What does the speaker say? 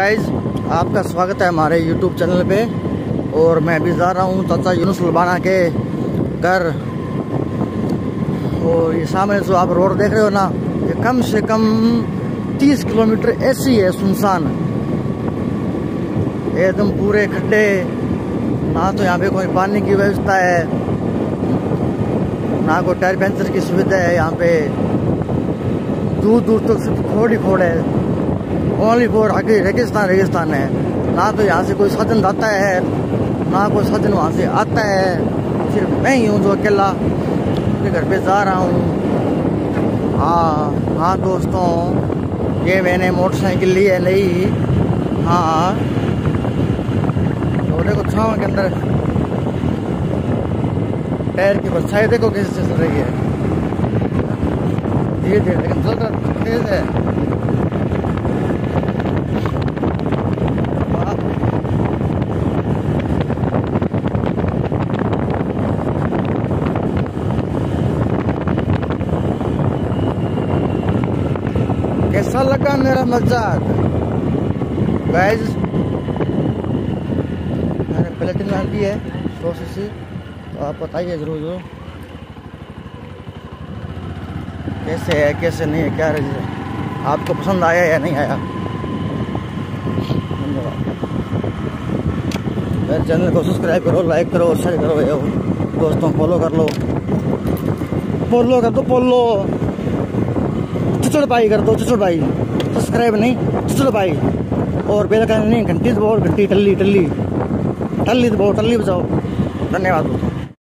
Guys आपका स्वागत है हमारे यूट्यूब चैनल पे। और मैं अभी जा रहा हूँ चाचा यूनुस लुबाना के घर। और ये सामने जो आप रोड देख रहे हो ना, ये कम से कम 30 किलोमीटर ऐसी है सुनसान। एकदम पूरे खड्डे, ना तो यहाँ पे कोई पानी की व्यवस्था है, ना कोई टायर पंचर की सुविधा है यहाँ पे। दूर दूर तक तो सिर्फ़ खोड़ ही खोड़ है। ओनली फोर रेगिस्तान रेगिस्तान है। ना तो यहाँ से कोई साधन जाता है, ना कोई साधन वहाँ से आता है। सिर्फ़ मैं ही हूँ जो अकेला। अपने घर पे जा रहा हूँ। हाँ हाँ दोस्तों, ये मैंने मोटरसाइकिल ली है नई। हाँ। तो देखो छाव के अंदर टायर की परछाई देखो कैसे चल रही है। धीरे धीरे लेकिन चल रहा तेज है। कैसा लगा मेरा मज़ाक। गाइस मैंने प्लेटिन डाल दी है, सौ सी सी। तो आप बताइए ज़रूर ज़रूर। कैसे है, कैसे नहीं है, क्या रही है? आपको पसंद आया या नहीं आया? मेरे चैनल को सब्सक्राइब करो लाइक करो शेयर करो, ये दोस्तों फॉलो कर लो। फॉलो कर दो फॉलो चुचड़ पाई कर दो चुचड़ पाई सब्सक्राइब नहीं चुचड़ पाई और बेल नहीं, घंटी दबाओ घंटी टल्ली टल्ली। टल्ली दबाओ, टल्ली बजाओ। धन्यवाद।